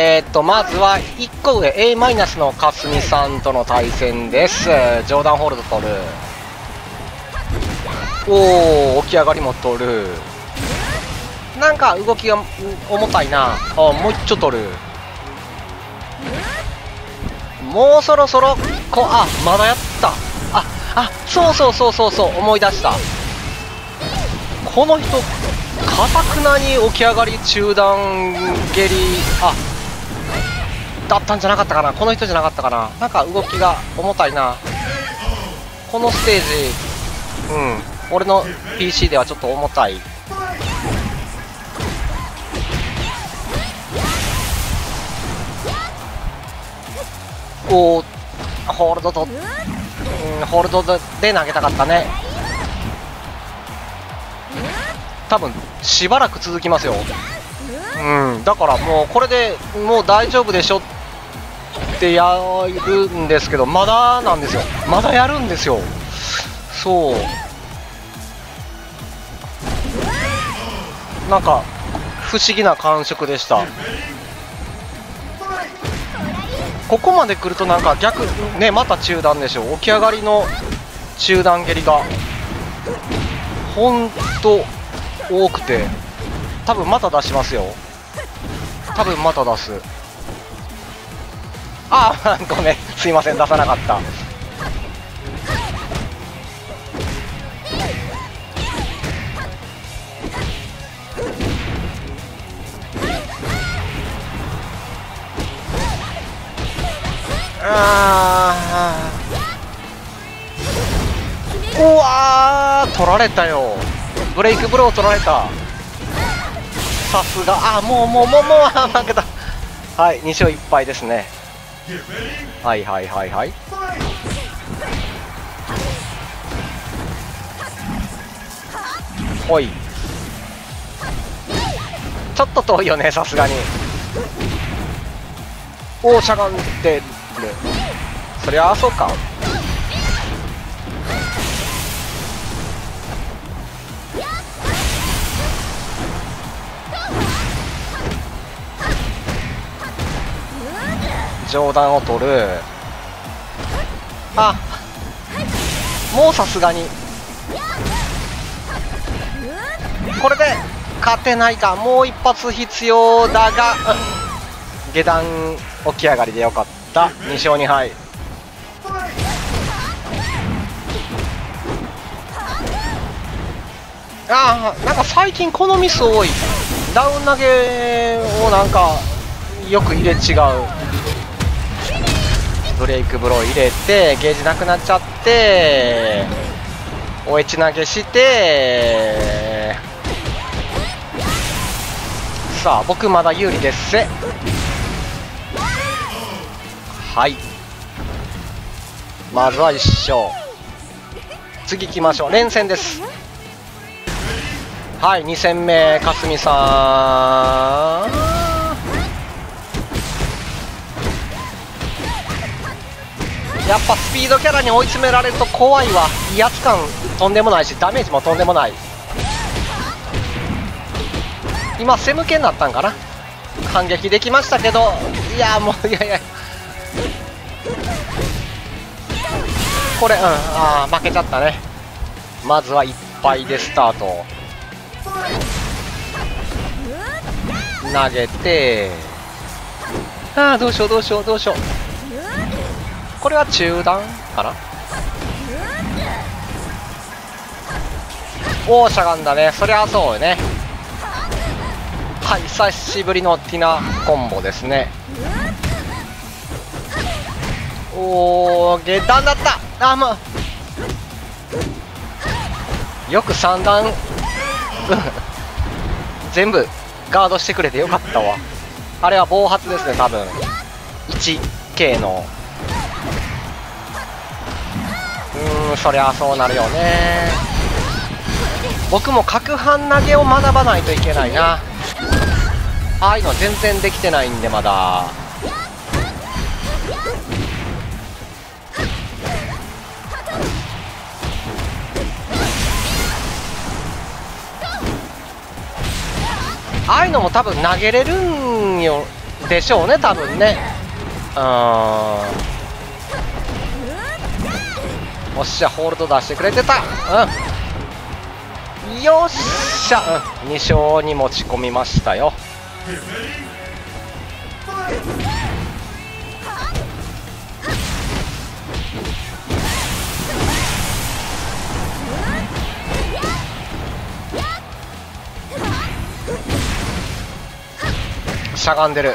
えー、っとまずは1個上 A マイナスのかすみさんとの対戦です。ジョーダンホールド取る。おお起き上がりも取る。なんか動きが重たいな。あもう一丁取る。もうそろそろこあまだやった。ああそうそうそうそうそう思い出した。この人かたくなに起き上がり中段蹴り。あだったんじゃなかったかな。この人じゃなかったかな。なんか動きが重たいな。このステージうん。俺の PC ではちょっと重たい。おおホールドと、うん、ホールドで投げたかったね。多分しばらく続きますよ。うん。だからもうこれでもう大丈夫でしょってやるんですけどまだなんですよ。まだやるんですよ。そう。なんか不思議な感触でした。ここまで来るとなんか逆ねまた中断でしょ起き上がりの中断蹴りがほんと多くて多分また出しますよ。多分また出す。ああ ごめん。すいません。出さなかった。あうわー。取られたよ。ブレイクブロー取られた。さすが。あもうもうもうもう負けた。はい2勝1敗ですね。はいはいはいはい。はい。ちょっと遠いよねさすがに。おおしゃがんでる。そりゃあそうか。上段を取る。あもうさすがに。これで勝てないか。もう一発必要だが下段起き上がりでよかった。2勝2敗。ああなんか最近このミス多い。ダウン投げをなんかよく入れ違う。ブレイクブロー入れてゲージなくなっちゃっておエチ投げしてさあ僕まだ有利です。せはい。まずは1勝。次行きましょう。連戦です。はい2戦目かすみさん。やっぱスピードキャラに追い詰められると怖いわ。威圧感とんでもないしダメージもとんでもない。今セム系になったんかな？反撃できましたけど。いやもういやいや。これうんああ負けちゃったね。まずは1敗でスタート。投げて。ああどうしようどうしようどうしよう。これは中段かな？おおしゃがんだね。そりゃそうよね。はい久しぶりのティナコンボですね。おお下段だった。あまあよく3段。全部ガードしてくれてよかったわ。あれは暴発ですね多分。1K の。うんそりゃそうなるよね。僕も角半投げを学ばないといけないな。ああいうの全然できてないんでまだ。ああいうのも多分投げれるんよでしょうね多分ね。うん。おっしゃホールド出してくれてた。うん。よっしゃ、うん、2勝に持ち込みましたよ。しゃがんでる。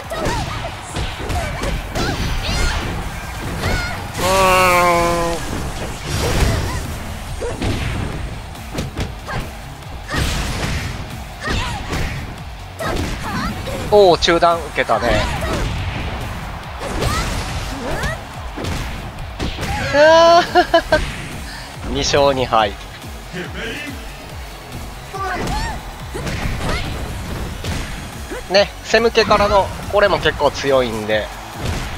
おお中断受けたね。あ2勝2敗。ね背向けからのこれも結構強いんで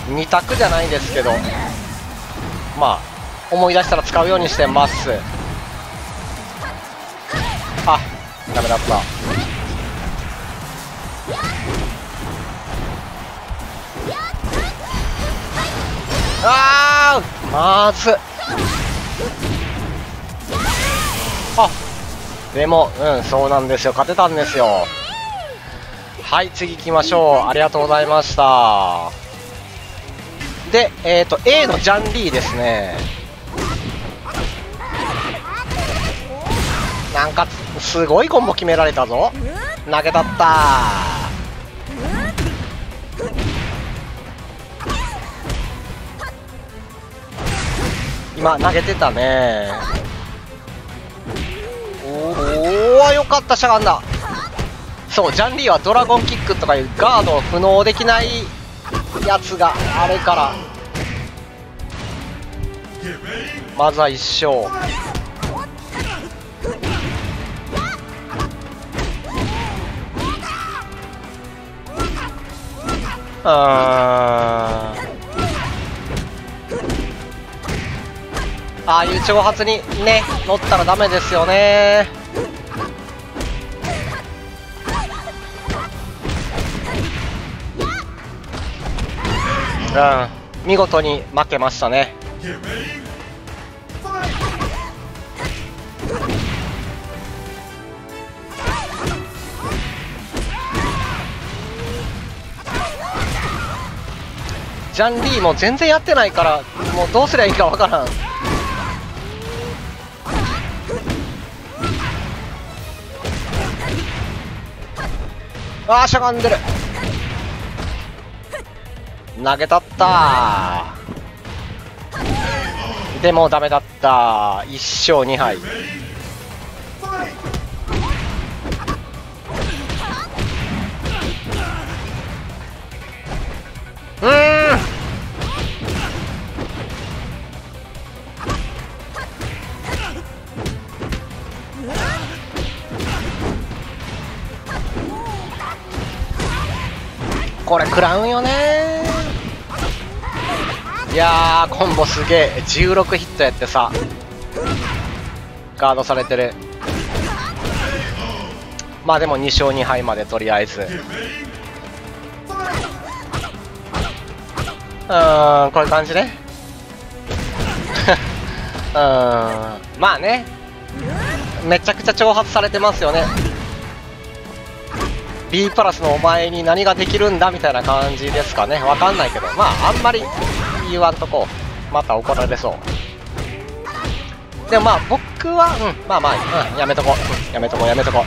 2択じゃないですけどまあ思い出したら使うようにしてます。あダメだった。あーまずあでもうんそうなんですよ。勝てたんですよ。はい次行きましょう。ありがとうございました。でえっ、ー、と A のジャンリーですね。なんかすごいコンボ決められたぞ。投げたった。今投げてたね。おおよかったしゃがんだ。そうジャンリーはドラゴンキックとかいうガードを不能できないやつがあれから。まずは1勝。あああいう挑発にね乗ったらダメですよね。うん見事に負けましたね。ジャン・リーも全然やってないからもうどうすりゃいいかわからん。ああしゃがんでる。投げたった。でもダメだった。1勝2敗。これ食らうよね。いやコンボすげえ。16ヒットやってさ。ガードされてる。まあでも2勝2敗までとりあえず。うんこういう感じね。うんまあね。めちゃくちゃ挑発されてますよね。B プラスのお前に何ができるんだみたいな感じですかね。わかんないけど。まああんまり言わんとこまた怒られそう。でもまあ僕はうん。まあまあ、うん、やめとこう、やめとこう。やめとこう。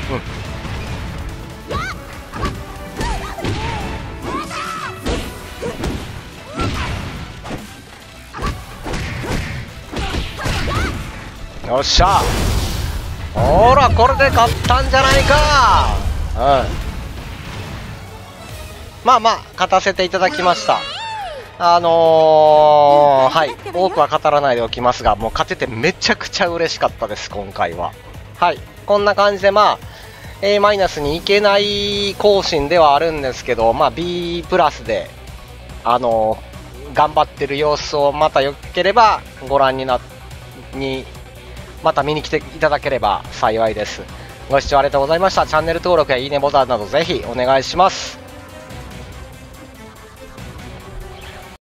うん。よっしゃ。ほらこれで勝ったんじゃないか。うん。まあまあ勝たせていただきましたあのー、はい多くは語らないでおきますがもう勝ててめちゃくちゃ嬉しかったです今回ははいこんな感じでまあ A マイナスに行けない更新ではあるんですけど、まあ、B プラスで、あのー、頑張ってる様子をまたよければご覧になにまた見に来ていただければ幸いです。ご視聴ありがとうございました。チャンネル登録やいいねボタンなどぜひお願いします。